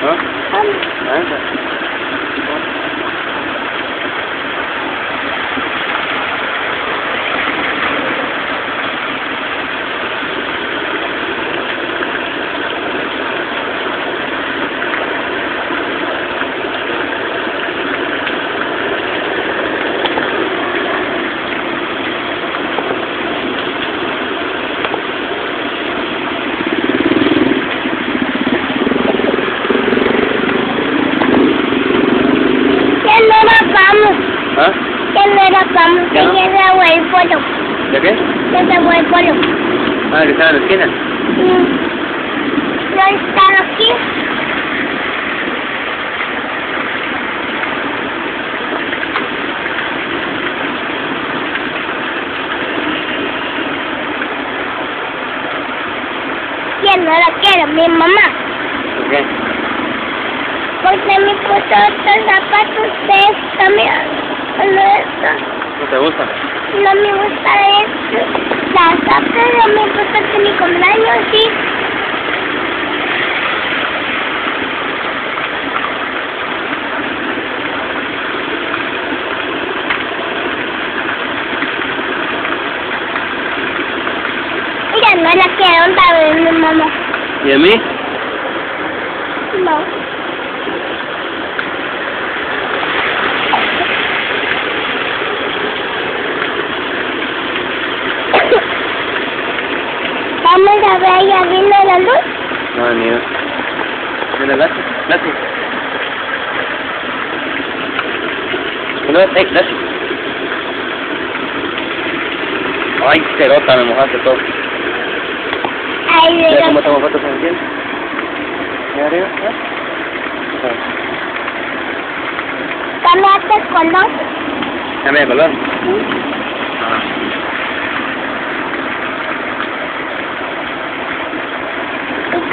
嗯，来们，kamu. ¿Ah? Ya. Yan na huel polo. ¿De qué? Polo. Ah, que estaba en la esquina. Mm. No están aquí. ¿Quién no la quiere? Mi mamá. ¿Por qué? Porque me puso estos zapatos de esta, mira. No, esta. ¿No te gusta? no me gusta esto. Las zapatos no me gusta que mi cumpleaños, sí. Mira, no la quiero dar mi mamá. ¿Y a mí? No. Vamos a ver, ya vino la luz. No, ni yo. Mira, gracias. Gracias. Bueno, eh, gracias. Ay, cerota, me mojaste todo. Ay, ¿Ya mira. cómo tomo fotos el cielo? ¿Mira arriba? ¿Ah? Cambiaste el color. Cambia de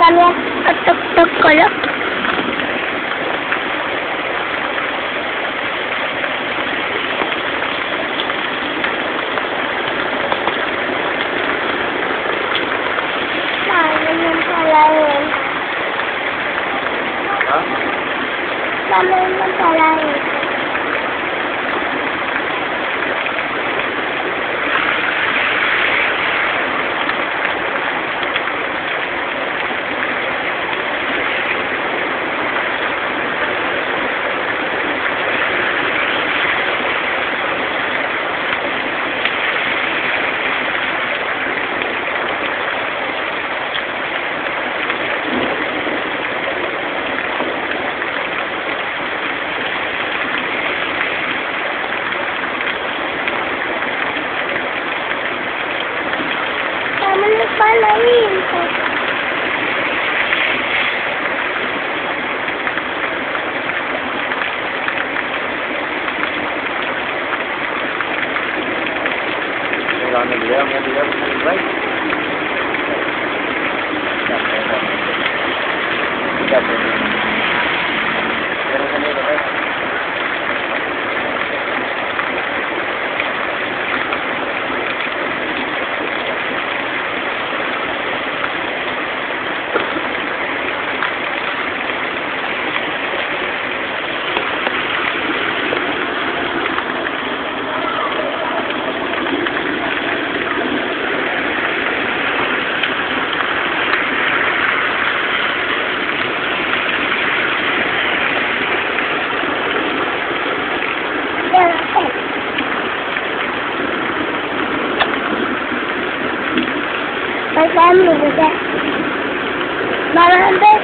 ben ya. Tık tık tık koyup. Hãy subscribe cho kênh Ghiền Mì Gõ Để không bỏ lỡ những video hấp dẫn video, mira el like. Ya, ya, ya. Ya, pues. Ya no salió de like. Pasamos, bebé. Vamos a ver.